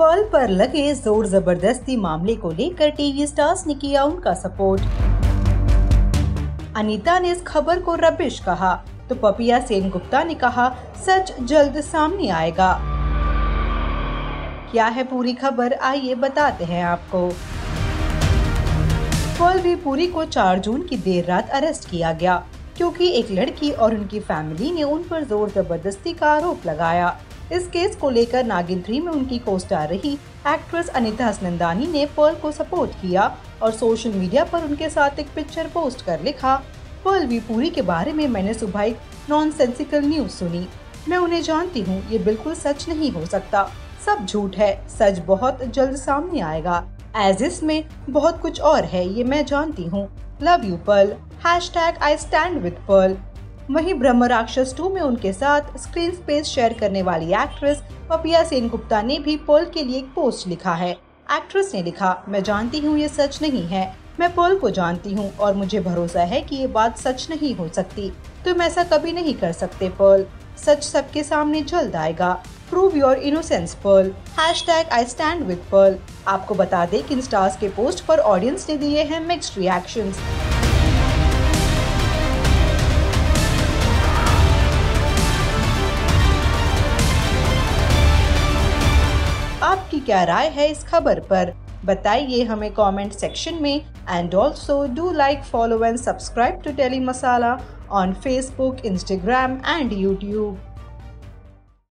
Perl पर लगे ज़ोर ज़बरदस्ती मामले को लेकर टीवी स्टार्स ने किया उनका सपोर्ट। अनीता ने इस खबर को रबिश कहा। तो पपिया सेन गुप्ता ने कहा, सच जल्द सामने आएगा। क्या है पूरी खबर? आइए बताते हैं आपको। पर्ल भी पूरी को 4 जून की देर रात अरेस्ट किया गया, क्योंकि एक लड़की और उनकी फैमिली ने उन पर ज़ोर ज़बरदस्ती का आरोप लगाया। इस केस को लेकर नागिन थ्री में उनकी को स्टार रही। एक्ट्रेस अनिता हसनंदानी ने पर्ल को सपोर्ट किया और सोशल मीडिया पर उनके साथ एक पिक्चर पोस्ट कर लिखा। पर्ल भी पूरी के बारे में मैंने सुबह एक नॉन सेंसिकल न्यूज़ सुनी। मैं उन्हें जानती हूँ, ये बिल्कुल सच नहीं हो सकता। सब झूठ है, सच बहुत जल्द सामने आएगा। एज इस में बहुत कुछ और है, ये मैं जानती हूँ। Love you Pearl. Hashtag I stand with Pearl. वहीं ब्रह्म राक्षस टू में उनके साथ स्क्रीन स्पेस शेयर करने वाली एक्ट्रेस पपिया सेन गुप्ता ने भी पोल के लिए एक पोस्ट लिखा है। एक्ट्रेस ने लिखा, मैं जानती हूँ ये सच नहीं है। मैं पोल को जानती हूँ और मुझे भरोसा है कि ये बात सच नहीं हो सकती। तुम ऐसा कभी नहीं कर सकते पर्ल सच सबके सामने जल्द आएगा। Prove your innocence Pearl hashtag I stand with Pearl आपको बता दें कि इन स्टार्स के पोस्ट पर ऑडियंस ने दिए हैं मिक्स्ड रिएक्शंस आपकी क्या राय है इस खबर पर? बताइए हमें कमेंट सेक्शन में and also do like follow and subscribe to Telly Masala on Facebook Instagram and YouTube